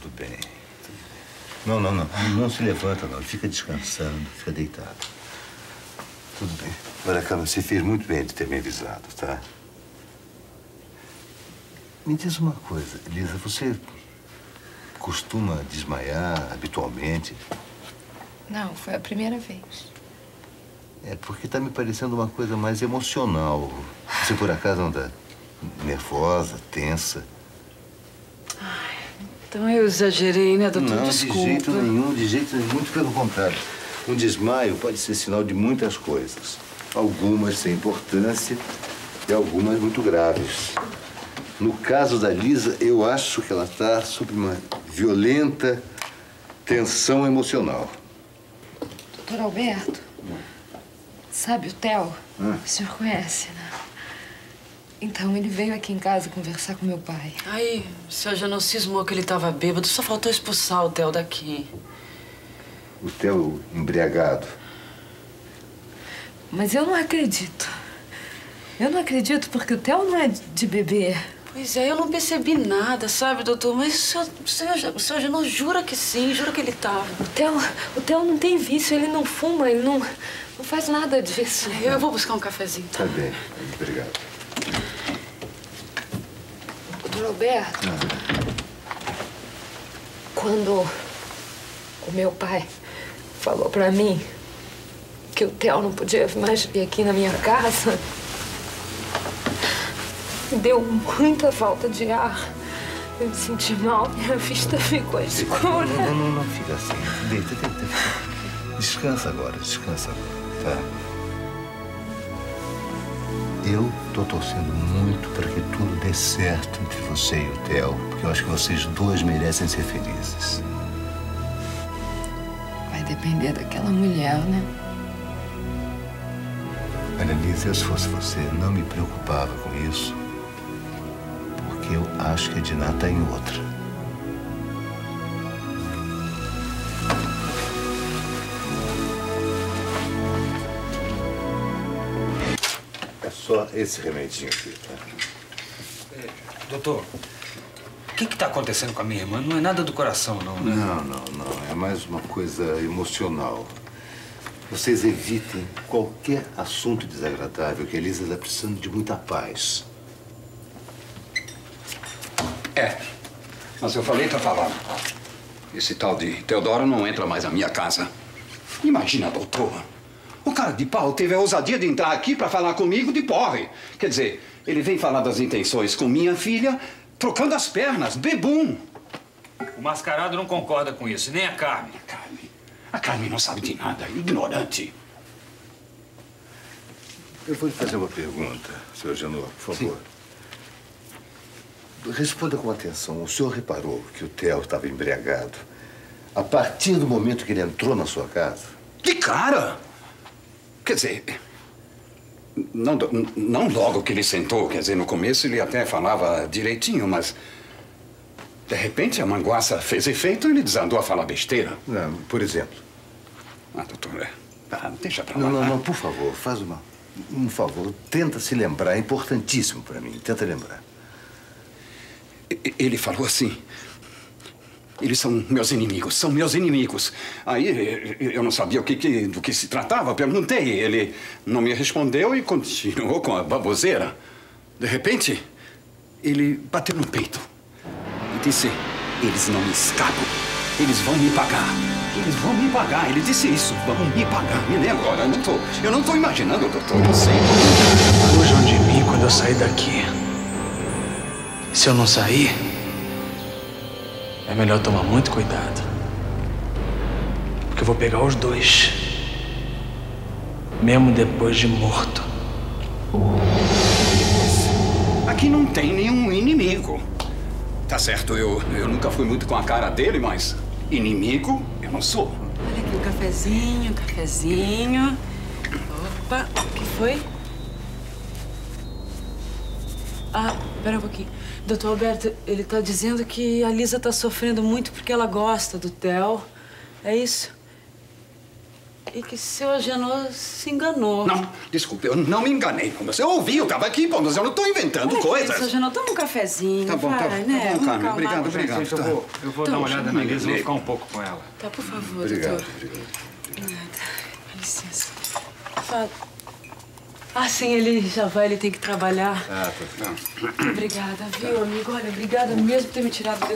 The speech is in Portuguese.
Tudo bem. Tudo bem. Não, não, não. Não se levanta, não. Fica descansando, fica deitado. Tudo bem. Olha, Carla, você fez muito bem de ter me avisado, tá? Me diz uma coisa, Elisa, você costuma desmaiar habitualmente? Não, foi a primeira vez. É porque tá me parecendo uma coisa mais emocional. Você por acaso anda nervosa, tensa? Então eu exagerei, né, doutor? Não, Desculpa. de jeito nenhum, de jeito nenhum. Muito pelo contrário. Um desmaio pode ser sinal de muitas coisas. Algumas sem importância e algumas muito graves. No caso da Lisa, eu acho que ela está sob uma violenta tensão emocional. Doutor Alberto, sabe o Theo? Hum. O senhor conhece, né? Então, ele veio aqui em casa conversar com meu pai. Aí, o senhor já não cismou que ele estava bêbado, só faltou expulsar o Theo daqui. O Theo embriagado. Mas eu não acredito. Eu não acredito porque o Theo não é de beber. Pois é, eu não percebi nada, sabe, doutor? Mas o senhor, o senhor, já- o senhor já não jura que sim, jura que ele estava. O Theo, o Theo não tem vício, ele não fuma, ele não, não faz nada disso. Eu vou buscar um cafezinho, tá? Tá bem, obrigado. Doutor Alberto, quando o meu pai falou pra mim que o Theo não podia mais vir aqui na minha casa, me deu muita falta de ar. Eu me senti mal, minha vista ficou escura. Não, não, não, não fica assim. Deita, deita, deita. Descansa agora, descansa agora, tá? Eu tô torcendo muito para que tudo dê certo entre você e o Theo, porque eu acho que vocês dois merecem ser felizes. Vai depender daquela mulher, né? Olha, Lisa, eu, se fosse você, não me preocupava com isso, porque eu acho que a Diná tá em outra. Só esse remedinho aqui, tá? Doutor, o que está acontecendo com a minha irmã? Não é nada do coração, não, né? Não, não, não. É mais uma coisa emocional. Vocês evitem qualquer assunto desagradável, que a Elisa está precisando de muita paz. É, mas eu falei pra falar. Esse tal de Teodoro não entra mais na minha casa. Imagina, doutor. O cara de pau teve a ousadia de entrar aqui pra falar comigo de porre. Quer dizer, ele vem falar das intenções com minha filha, trocando as pernas, bebum. O mascarado não concorda com isso, nem a Carmen. Carmen. A Carmen não sabe de nada, ignorante. Eu vou lhe fazer uma pergunta, senhor Janot, por favor. Responda com atenção. O senhor reparou que o Theo estava embriagado a partir do momento que ele entrou na sua casa? Que cara! Quer dizer, não, não logo que ele sentou, quer dizer, no começo ele até falava direitinho, mas de repente a manguaça fez efeito e ele desandou a falar besteira. Não, por exemplo. Ah, doutor, é. Ah, deixa pra lá. Não, não, né? não, por favor, faz uma, um favor. Tenta se lembrar, é importantíssimo para mim. Tenta lembrar. Ele falou assim. Eles são meus inimigos, são meus inimigos. Aí eh, eu não sabia o que, que- do que se tratava, perguntei. Ele não me respondeu e continuou com a baboseira. De repente, ele bateu no peito e disse: Eles não me escapam, eles vão me pagar. Eles vão me pagar. Ele disse isso, vão me pagar. E nem agora, eu não tô, eu não tô imaginando, doutor, eu sei. Fujam de mim quando eu sair daqui. Se eu não sair, é melhor tomar muito cuidado. Porque eu vou pegar os dois. Mesmo depois de morto. Aqui não tem nenhum inimigo. Tá certo, eu, eu nunca fui muito com a cara dele, mas inimigo eu não sou. Olha aqui o cafezinho, o cafezinho. Opa, o que foi? Ah, pera um pouquinho. Doutor Alberto, ele tá dizendo que a Lisa tá sofrendo muito porque ela gosta do Theo. É isso? E que seu Agenor se enganou. Não, desculpe, eu não me enganei, Pombas. Eu ouvi, eu tava aqui, Pombas. Eu não tô inventando Olha aqui, coisas. seu Agenor, toma um cafezinho, Tá bom, vai, tá bom, né? tá bom, Carmen. acalmar. Obrigado, obrigado. Gente, eu tá. vou, eu vou dar uma olhada na Liz, vou ficar um pouco com ela. Tá, por favor, Obrigado, doutor. obrigado. Nada. Com licença. Fala. Ah, sim, ele já vai, ele tem que trabalhar. Ah, tá. Obrigada, viu, amigo? Olha, obrigada mesmo por ter me tirado